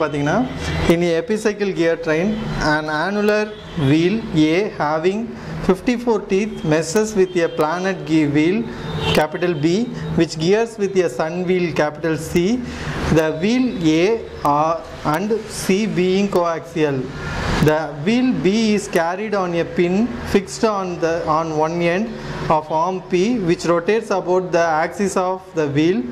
பார்த்தீங்கன்னா in a epicycle gear train an annular wheel A having 54 teeth messes with a planet ge- wheel capital B which gears with a sun wheel capital C the wheel A are, and C being coaxial the wheel B is carried on a pin fixed on the on one end of arm P which rotates about the axis of the wheel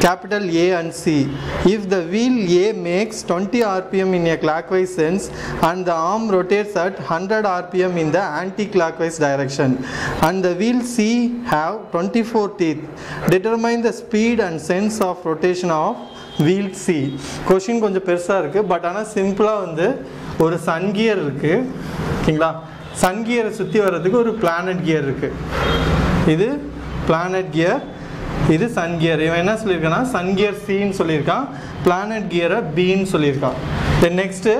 capital A and C. If the wheel A makes 20 rpm in a clockwise sense and the arm rotates at 100 rpm in the anti-clockwise direction and the wheel C have 24 teeth, determine the speed and sense of rotation of wheel C கொஷின் கொஞ்சம் பெருசாக இருக்குது but ஆனால் சிம்பிளாக வந்து ஒரு Sun gear இருக்குது ஓகேங்களா? சன் கியரை சுற்றி வர்றதுக்கு ஒரு பிளானட் கியர் இருக்குது இது பிளானட் கியர் இது சன் கியர் இவன் என்ன சொல்லியிருக்கான்னா சன் கியர் சின்னு சொல்லியிருக்கான். பிளானட் கியரை பின்னு சொல்லியிருக்கான். தென் நெக்ஸ்ட்டு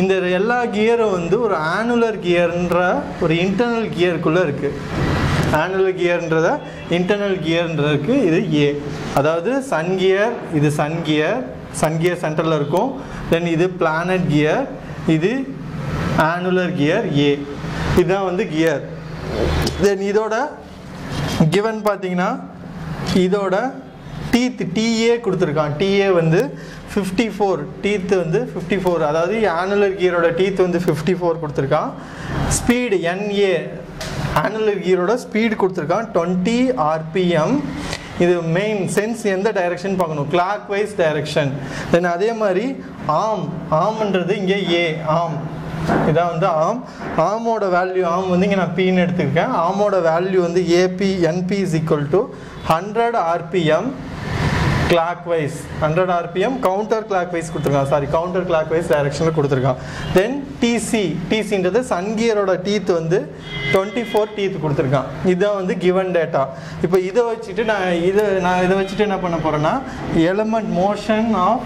இந்த எல்லா கியரும் வந்து ஒரு ஆனுலர் கியர்ன்ற ஒரு இன்டர்னல் கியருக்குள்ளே இருக்குது ஆனுலர் கியர்ன்றத இன்டர்னல் கியர்ன்றதுக்கு இது ஏ அதாவது சன் கியர் இது சன் கியர் சன் கியர் சென்டரில் இருக்கும். தென் இது பிளானட் கியர் இது ஆனுலர் கியர் ஏ இதுதான் வந்து கியர் தென் இதோட கிவன் பார்த்தீங்கன்னா இதோட டீத் டிஏ கொடுத்துருக்கான். டிஏ வந்து ஃபிஃப்டி ஃபோர் டீத் வந்து ஃபிஃப்டி ஃபோர் அதாவது ஆனுலர் கியரோட டீத் வந்து ஃபிஃப்டி ஃபோர் கொடுத்துருக்கான் ஸ்பீடு என்ஏ ஆனுலர் கியரோட ஸ்பீடு கொடுத்துருக்கான். டுவெண்ட்டி ஆர்பிஎம் இது மெயின் சென்ஸ் எந்த டைரக்ஷன் பார்க்கணும்? கிளாக் வைஸ் டைரக்ஷன் தென் அதே மாதிரி ஆம் ஆம்ன்றது இங்கே ஏ ஆம் இதான் வந்து ஆம் ஆமோட வேல்யூ ஆம் வந்து இங்கே நான் பின்னு எடுத்துருக்கேன். ஆமோட வேல்யூ வந்து AB NB is equal to hundred RPM clockwise hundred RPM counter clockwise கொடுத்துருக்கான். சாரி கவுண்டர் கிளாக் வைஸ் டைரக்ஷனில் கொடுத்துருக்கான் தென் டிசி டிசின்றது சன்கியரோட டீத் வந்து டுவெண்ட்டி ஃபோர் டீத் கொடுத்துருக்கான். இதுதான் வந்து கிவன் டேட்டா இப்போ இதை வச்சுட்டு நான் இதை நான் இதை வச்சுட்டு என்ன பண்ண போகிறேன்னா element motion of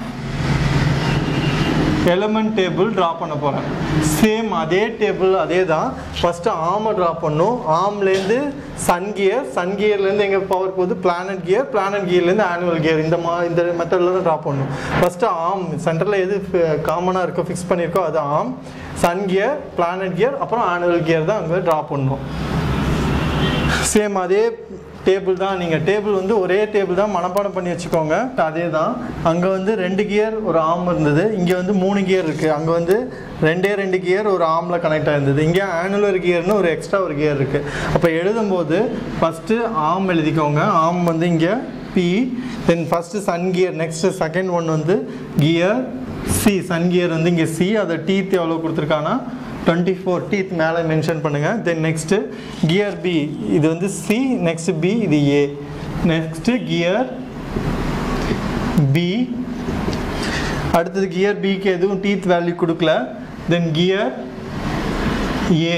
element table draw பண்ண போகிறேன் சேம் அதே டேபிள் அதே தான் ஃபஸ்ட்டு ஆமை ட்ரா பண்ணும். ஆம்லேருந்து சன் கியர் சன் கியர்லேருந்து எங்கே பவர் போகுது? பிளானட் கியர் பிளானட் கியர்லேருந்து ஆனுவல் கியர் இந்த மா இந்த மெத்தடில் தான் ட்ரா பண்ணணும் ஃபஸ்ட்டு ஆம் சென்டரில் எது காமனாக இருக்கோ ஃபிக்ஸ் பண்ணியிருக்கோ அது arm sun gear planet gear அப்புறம் ஆனுவல் கியர் தான் அங்கே ட்ரா பண்ணும். சேம் அதே டேபிள் தான். நீங்கள் டேபிள் வந்து ஒரே டேபிள் தான் மனப்பாடம் பண்ணி வச்சுக்கோங்க. அதே தான் அங்கே வந்து ரெண்டு கியர் ஒரு ஆம் இருந்தது. இங்கே வந்து மூணு கியர் இருக்குது அங்கே வந்து ரெண்டே ரெண்டு கியர் ஒரு ஆமில் கனெக்ட் ஆகிருந்தது இங்கே ஆனுலர் கியர்னு ஒரு எக்ஸ்ட்ரா ஒரு கியர் இருக்குது அப்போ எழுதும்போது ஃபஸ்ட்டு ஆம் எழுதிக்கோங்க. ஆம் வந்து இங்கே B then first sun gear next second one வந்து கியர் சி சன் கியர் வந்து இங்கே சி அதை டீத் எவ்வளோ கொடுத்துருக்கான்னா? டுவெண்ட்டி ஃபோர் டீத் மேலே மென்ஷன் பண்ணுங்கள் தென் நெக்ஸ்ட்டு கியர் பி இது வந்து சி நெக்ஸ்ட் பி இது ஏ நெக்ஸ்ட்டு கியர் பி அடுத்தது கியர் பிக்கு எதுவும் டீத் வேல்யூ கொடுக்கல. தென் கியர் ஏ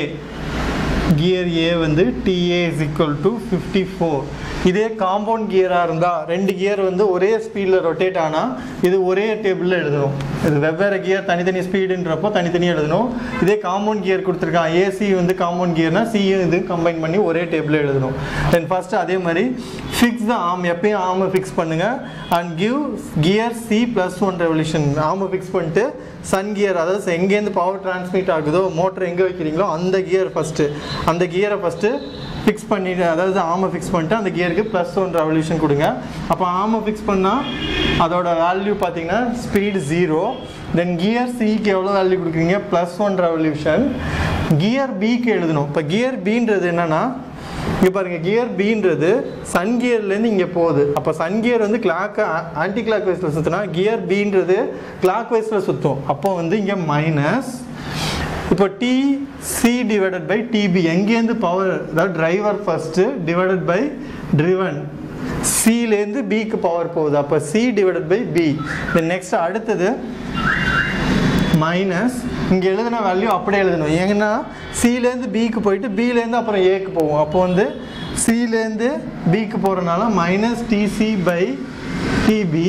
கியர் ஏ வந்து TA is equal to fifty four இதே காம்பவுண்ட் கியராக இருந்தால் ரெண்டு கியர் வந்து ஒரே ஸ்பீடில் ரொட்டேட் ஆனால் இது ஒரே டேபிளில் எழுதணும். இது வெவ்வேறு கியர் தனித்தனி ஸ்பீடுன்றப்போ தனித்தனியாக எழுதணும். இதே காம்பவுண்ட் கியர் கொடுத்துருக்கான் ஏசி வந்து காம்பவுண்ட் கியர்னா சியும் இது கம்பைன் பண்ணி ஒரே டேபிளில் எழுதணும். தென் ஃபஸ்ட்டு அதே மாதிரி ஃபிக்ஸ் த ஆம் எப்பயும் ஆமை ஃபிக்ஸ் பண்ணுங்கள் and give gear C plus one revolution ஆமை ஃபிக்ஸ் பண்ணிட்டு சன் கியர் அதாவது எங்கேருந்து பவர் டிரான்ஸ்மிட் ஆகுதோ மோட்டர் எங்கே வைக்கிறீங்களோ அந்த கியர் ஃபஸ்ட்டு அந்த கியரை ஃபஸ்ட்டு ஃபிக்ஸ் பண்ணிட்டு அதாவது ஆமை ஃபிக்ஸ் பண்ணிட்டு அந்த கியருக்கு ப்ளஸ் ஒன் ரெவல்யூஷன் கொடுங்க. அப்போ ஆமை ஃபிக்ஸ் பண்ணால் அதோட வேல்யூ பார்த்தீங்கன்னா ஸ்பீடு ஜீரோ தென் கியர் சிக்கு எவ்வளோ வேல்யூ கொடுக்குறீங்க? ப்ளஸ் ஒன் ரெவல்யூஷன் கியர் பிக்கு எழுதணும். இப்போ கியர் பின்றது என்னென்னா இங்கே பாருங்கள் கியர் பின்றது சன் கியர்லேருந்து இங்கே போகுது. அப்போ சன் கியர் வந்து கிளாக் ஆன்டி கிளாக் வைஸில் சுற்றினா கியர் பின்றது கிளாக் வைஸில் சுற்றும் அப்போ வந்து இங்கே மைனஸ் இப்போ T C divided by TB எங்கேருந்து பவர் அதாவது driver first divided by driven சிலேருந்து பிக்கு பவர் போகுது. அப்போ C divided by B next அடுத்தது மைனஸ் இங்கே எழுதின வேல்யூ அப்படியே எழுதணும். ஏன்னா சிலேருந்து பிக்கு போயிட்டு பிலேருந்து அப்புறம் ஏக்கு போவோம். அப்போ வந்து சிலேருந்து பிக்கு போகிறனால minus TC by TB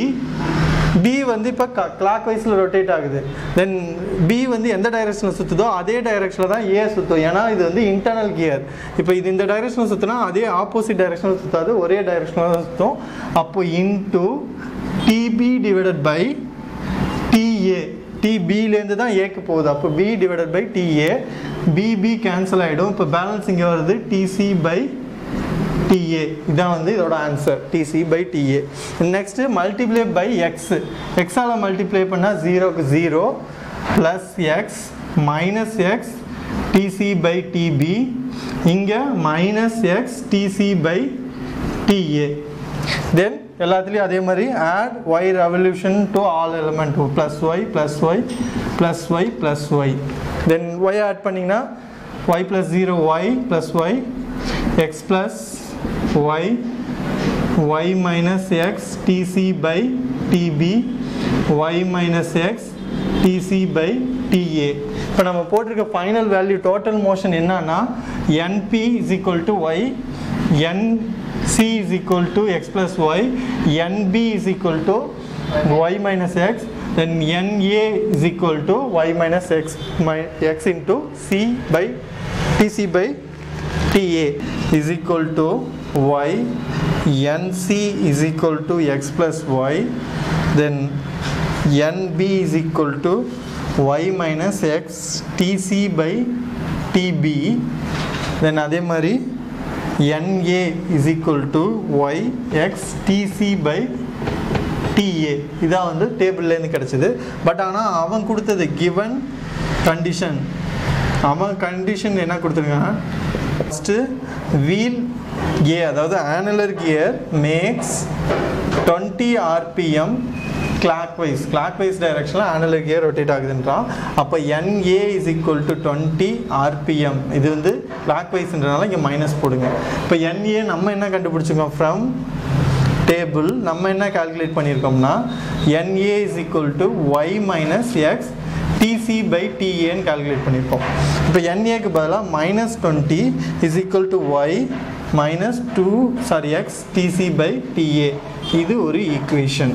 B வந்து இப்போ கிளாக் வைஸில் ரொட்டேட் ஆகுது. தென் பி வந்து எந்த டைரெக்ஷனில் சுற்றுதோ அதே டைரெக்ஷனில் தான் ஏ சுற்றும் ஏன்னா இது வந்து இன்டர்னல் கியர் இப்போ இது இந்த டைரெக்ஷனில் சுற்றினா அதே ஆப்போசிட் டைரெக்ஷனில் சுற்றாது ஒரே டைரெக்ஷனில் தான் சுற்றும் அப்போ into TB divided by TA டிபிலேருந்து தான் ஏக்கு போகுது. அப்போ B divided by TA BB cancel ஆகிடும் இப்போ பேலன்ஸ் இங்கே வருது? டிசி பை டிஏ இதான் வந்து இதோட answer TC by TA next multiply by X எக்ஸால் multiply பண்ணால் ஜீரோக்கு zero plus X minus X TC by TB இங்கே minus X TC by TA then எல்லாத்துலேயும் அதே மாதிரி add Y revolution to all element plus Y plus Y plus Y plus Y then Y add பண்ணிங்கன்னா Y plus zero Y plus Y X plus Y Y minus X TC by TB Y minus X TC by TA இப்போ நம்ம போட்டிருக்க final value total motion என்னன்னா NB is equal to Y N c is equal to x plus y nb is equal to y minus x then na is equal to y minus x my x into c by tc by ta is equal to y nc is equal to x plus y then nb is equal to y minus x tc by tb then அதே மாதிரி NA is equal to y x TC by TA இதான் வந்து டேபிள்லேருந்து கிடச்சிது. But ஆனால் அவன் கொடுத்தது given condition அவன் condition என்ன கொடுத்துருக்காங்க ஃபஸ்ட்டு வீல் ஏ அதாவது annular gear max twenty RPM clockwise clockwise டைரக்ஷனில் ஆனலர் ரொட்டேட் ஆகுதுன்றான். அப்போ NA is equal to twenty RPM இது வந்து கிளாக் வைஸ்ன்றனால இங்கே மைனஸ் போடுங்க. இப்போ என்ஏ நம்ம என்ன கண்டுபிடிச்சிருக்கோம் ஃப்ரம் டேபிள் நம்ம என்ன calculate பண்ணியிருக்கோம்னா NA is equal to Y minus X TC by டிஏன்னு calculate பண்ணியிருக்கோம் இப்போ என்ஏக்கு பதிலாக minus twenty is equal to Y minus two sorry X TC by TA இது ஒரு ஈக்குவேஷன்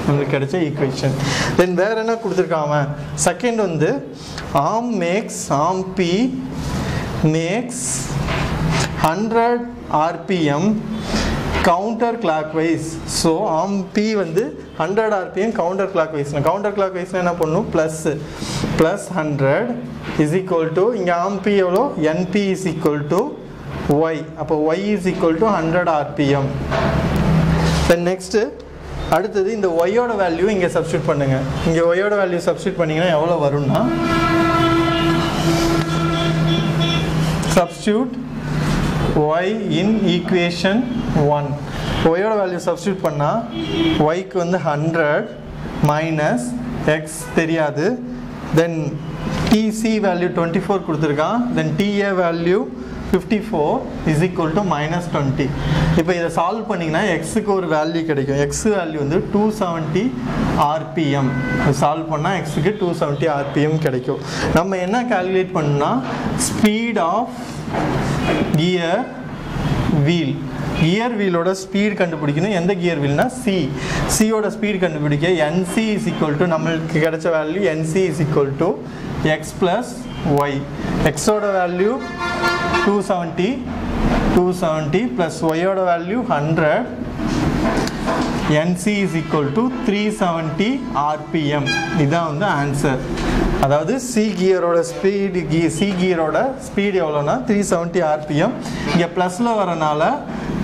நம்மளுக்கு கிடைச்ச ஈக்குவேஷன் தென் வேற என்ன கொடுத்துருக்காங்க செகண்ட் வந்து arm max arm B max hundred RPM counter clockwise so arm B வந்து ஹண்ட்ரட் ஆர்பிஎம் கவுண்டர் கிளாக் வைஸ்னா கவுண்டர் கிளாக் வைஸ்னா என்ன பண்ணும் plus plus hundred is equal to இங்கே ஆம் பி எவ்வளோ? NB is equal to Y அப்போ Y is equal to hundred RPM then next அடுத்தது இந்த ஒய்யோட வேல்யூ இங்கே சப்ஸ்டியூட் பண்ணுங்கள் இங்கே ஒய்யோட வேல்யூ சப்ஸ்டியூட் பண்ணிங்கன்னா எவ்வளோ வரும்னா? Substitute Y in equation one ஒய்யோட வேல்யூ சப்ஸ்டியூட் பண்ணால் ஒய்க்கு வந்து ஹண்ட்ரட் மைனஸ் எக்ஸ் தெரியாது. Then TC value twenty four கொடுத்துருக்கான். Then TA value fifty four is equal to minus twenty இப்போ இதை சால்வ் பண்ணிங்கன்னா எக்ஸுக்கு ஒரு வேல்யூ கிடைக்கும். எக்ஸ் வேல்யூ வந்து டூ செவன்ட்டி ஆர்பிஎம் சால்வ் பண்ணால் எக்ஸுக்கு டூ செவன்ட்டி ஆர்பிஎம் கிடைக்கும். நம்ம என்ன கால்குலேட் பண்ணால் speed of gear wheel gear வீலோட speed கண்டுபிடிக்கணும். எந்த கியர் வீல்னா சி சியோட ஸ்பீட் கண்டுபிடிக்க என்சி இஸ் ஈக்குவல் டு நம்மளுக்கு கிடைச்ச value NC is equal to X plus Y எக்ஸோட value two seventy two seventy plus ஒய்யோட value hundred NC is equal to three seventy RPM இதுதான் வந்து ஆன்சர் அதாவது சி கியரோட ஸ்பீடு கி சி கியரோட ஸ்பீடு எவ்வளோனா த்ரீ செவன்ட்டி ஆர்பிஎம் இங்கே ப்ளஸில் வரனால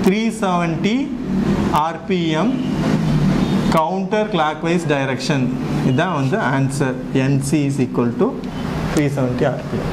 three seventy RPM counter clockwise direction இதுதான் வந்து answer NC is equal to three seventy RPM